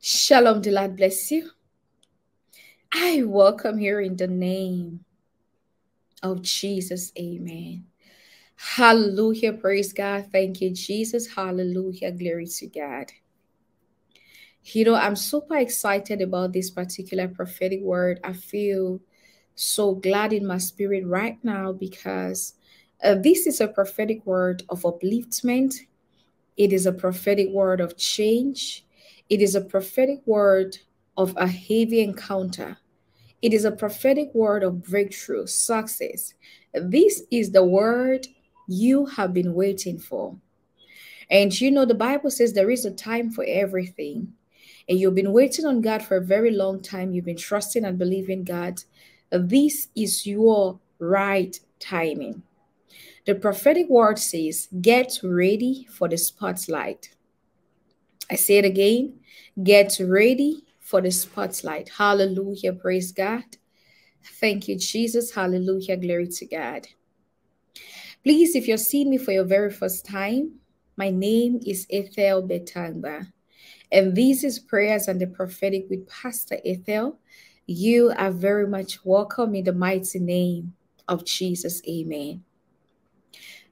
Shalom, the Lord bless you. I welcome you in the name of Jesus. Amen. Hallelujah. Praise God. Thank you, Jesus. Hallelujah. Glory to God. You know, I'm super excited about this particular prophetic word. I feel so glad in my spirit right now because uh, this is a prophetic word of upliftment. It is a prophetic word of change. It is a prophetic word of a heavy encounter. It is a prophetic word of breakthrough, success. This is the word you have been waiting for. And you know, the Bible says there is a time for everything. And you've been waiting on God for a very long time. You've been trusting and believing God. This is your right timing. The prophetic word says, Get ready for the spotlight. I say it again get ready for the spotlight. Hallelujah. Praise God. Thank you, Jesus. Hallelujah. Glory to God. Please, if you're seeing me for your very first time, my name is Ethel Betangba. And this is Prayers and the Prophetic with Pastor Ethel. You are very much welcome in the mighty name of Jesus. Amen.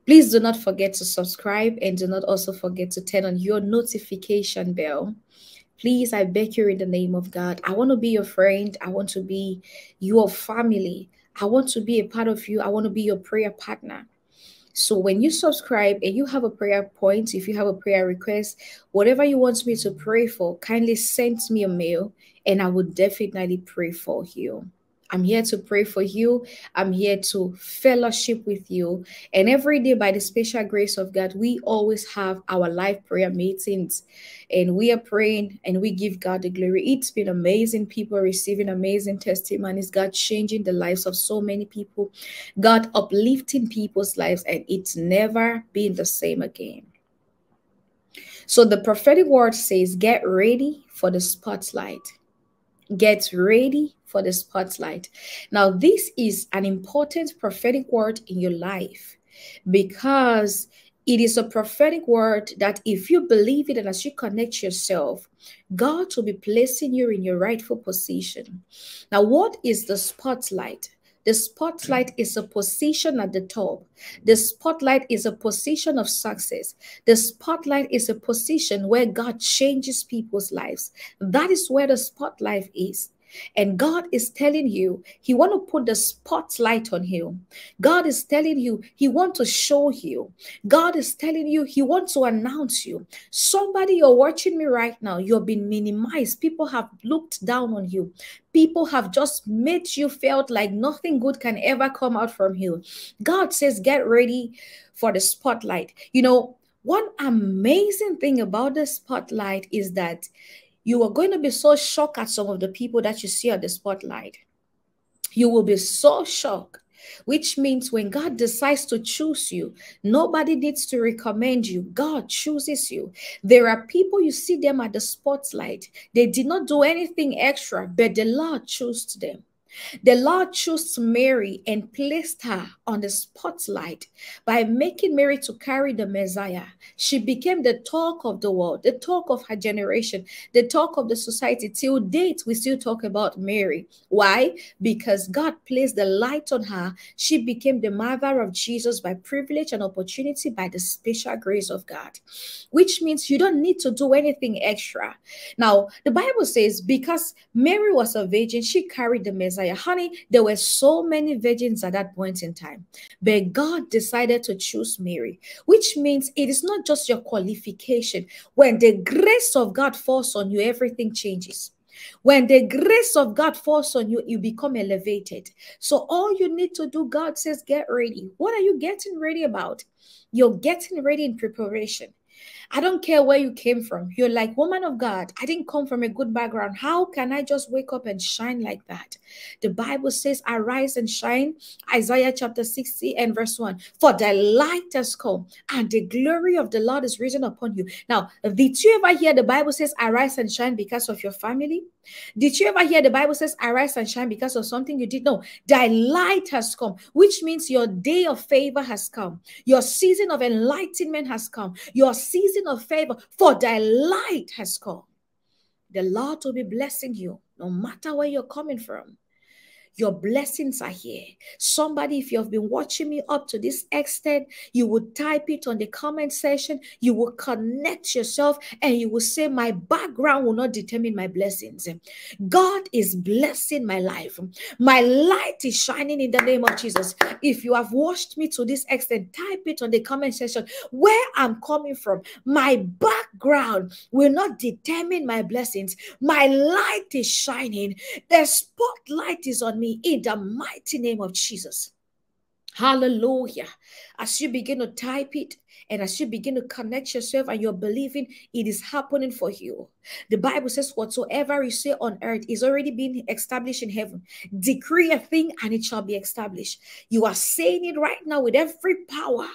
Please do not forget to subscribe and do not also forget to turn on your notification bell. Please, I beg you in the name of God. I want to be your friend. I want to be your family. I want to be a part of you. I want to be your prayer partner. So when you subscribe and you have a prayer point, if you have a prayer request, whatever you want me to pray for, kindly send me a mail and I will definitely pray for you. I'm here to pray for you. I'm here to fellowship with you. And every day, by the special grace of God, we always have our live prayer meetings and we are praying and we give God the glory. It's been amazing. People receiving amazing testimonies, God changing the lives of so many people, God uplifting people's lives, and it's never been the same again. So the prophetic word says, Get ready for the spotlight. Get ready for the spotlight. Now, this is an important prophetic word in your life because it is a prophetic word that if you believe it and as you connect yourself, God will be placing you in your rightful position. Now, what is the spotlight? The spotlight is a position at the top. The spotlight is a position of success. The spotlight is a position where God changes people's lives. That is where the spotlight is. And God is telling you, He want to put the spotlight on you. God is telling you, He want to show you. God is telling you, He wants to announce you. Somebody, you're watching me right now, you've been minimized. People have looked down on you. People have just made you felt like nothing good can ever come out from you. God says, get ready for the spotlight. You know, one amazing thing about the spotlight is that you are going to be so shocked at some of the people that you see at the spotlight. You will be so shocked, which means when God decides to choose you, nobody needs to recommend you. God chooses you. There are people you see them at the spotlight. They did not do anything extra, but the Lord chose them. The Lord chose Mary and placed her on the spotlight by making Mary to carry the Messiah. She became the talk of the world, the talk of her generation, the talk of the society. Till date, we still talk about Mary. Why? Because God placed the light on her. She became the mother of Jesus by privilege and opportunity by the special grace of God, which means you don't need to do anything extra. Now, the Bible says because Mary was a virgin, she carried the Messiah. Messiah. Honey, there were so many virgins at that point in time, but God decided to choose Mary, which means it is not just your qualification. When the grace of God falls on you, everything changes. When the grace of God falls on you, you become elevated. So, all you need to do, God says, get ready. What are you getting ready about? You're getting ready in preparation. I don't care where you came from. You're like, woman of God, I didn't come from a good background. How can I just wake up and shine like that? The Bible says, arise and shine. Isaiah chapter 60 and verse 1. For the light has come and the glory of the Lord is risen upon you. Now, did you ever hear the Bible says, arise and shine because of your family? Did you ever hear the Bible says, arise and shine because of something you did? No, thy light has come, which means your day of favor has come. Your season of enlightenment has come. Your season of favor, for thy light has come. The Lord will be blessing you no matter where you're coming from. Your blessings are here. Somebody, if you have been watching me up to this extent, you would type it on the comment section. You will connect yourself and you will say, My background will not determine my blessings. God is blessing my life. My light is shining in the name of Jesus. If you have watched me to this extent, type it on the comment section where I'm coming from. My background will not determine my blessings. My light is shining. The spotlight is on me me in the mighty name of Jesus. Hallelujah. As you begin to type it and as you begin to connect yourself and you're believing it is happening for you. The Bible says, Whatsoever you say on earth is already being established in heaven. Decree a thing and it shall be established. You are saying it right now with every power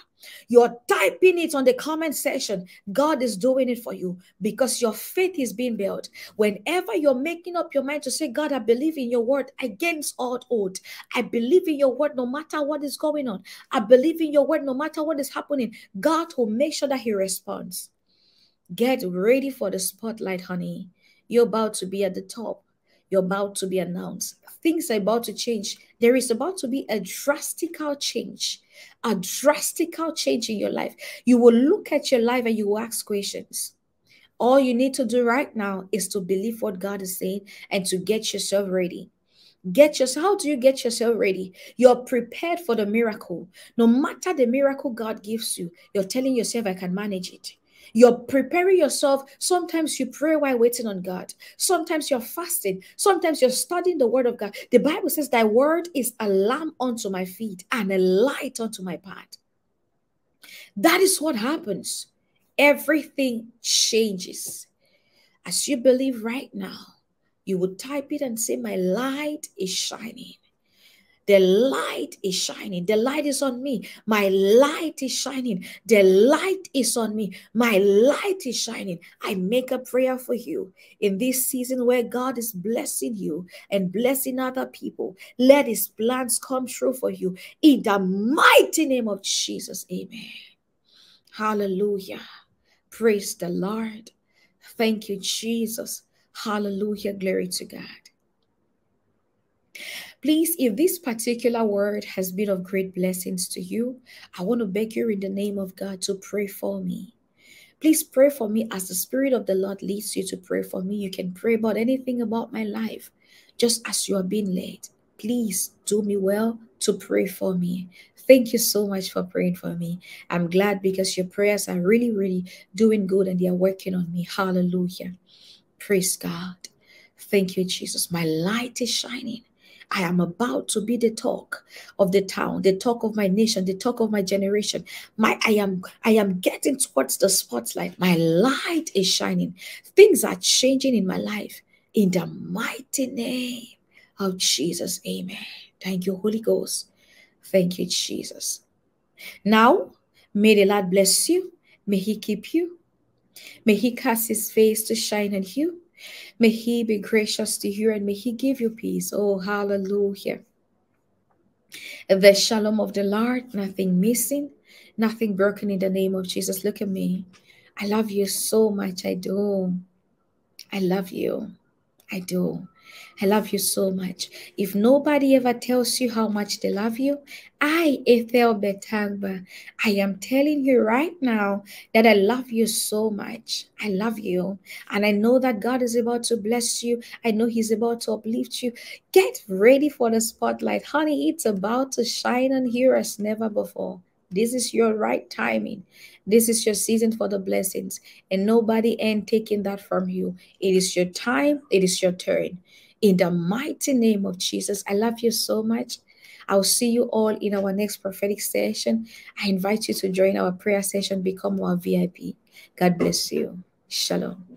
you're typing it on the comment section. God is doing it for you because your faith is being built. Whenever you're making up your mind to say, God, I believe in your word against all odds. I believe in your word no matter what is going on. I believe in your word no matter what is happening. God will make sure that He responds. Get ready for the spotlight, honey. You're about to be at the top. You're about to be announced. Things are about to change. There is about to be a drastical change a drastical change in your life. You will look at your life and you will ask questions. All you need to do right now is to believe what God is saying and to get yourself ready. Get yourself, how do you get yourself ready? You're prepared for the miracle. No matter the miracle God gives you, you're telling yourself, I can manage it. You're preparing yourself. Sometimes you pray while waiting on God. Sometimes you're fasting. Sometimes you're studying the word of God. The Bible says, Thy word is a lamp unto my feet and a light unto my path. That is what happens. Everything changes. As you believe right now, you would type it and say, My light is shining. The light is shining. The light is on me. My light is shining. The light is on me. My light is shining. I make a prayer for you in this season where God is blessing you and blessing other people. Let his plans come true for you in the mighty name of Jesus. Amen. Hallelujah. Praise the Lord. Thank you, Jesus. Hallelujah. Glory to God. Please, if this particular word has been of great blessings to you, I want to beg you in the name of God to pray for me. Please pray for me as the Spirit of the Lord leads you to pray for me. You can pray about anything about my life, just as you are being led. Please do me well to pray for me. Thank you so much for praying for me. I'm glad because your prayers are really, really doing good and they are working on me. Hallelujah. Praise God. Thank you, Jesus. My light is shining. I am about to be the talk of the town, the talk of my nation, the talk of my generation. My I am I am getting towards the spotlight. My light is shining. Things are changing in my life. In the mighty name of Jesus. Amen. Thank you, Holy Ghost. Thank you, Jesus. Now, may the Lord bless you. May He keep you. May He cast His face to shine on you. May He be gracious to you and may He give you peace. Oh, hallelujah. The shalom of the Lord, nothing missing, nothing broken in the name of Jesus. Look at me. I love you so much. I do. I love you. I do. I love you so much. If nobody ever tells you how much they love you, I, Ethel Betagba, I am telling you right now that I love you so much. I love you. And I know that God is about to bless you. I know He's about to uplift you. Get ready for the spotlight. Honey, it's about to shine on you as never before. This is your right timing. This is your season for the blessings, and nobody ain't taking that from you. It is your time, it is your turn. In the mighty name of Jesus, I love you so much. I'll see you all in our next prophetic session. I invite you to join our prayer session, become our VIP. God bless you. Shalom.